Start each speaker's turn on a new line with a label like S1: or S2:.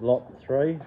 S1: lot three.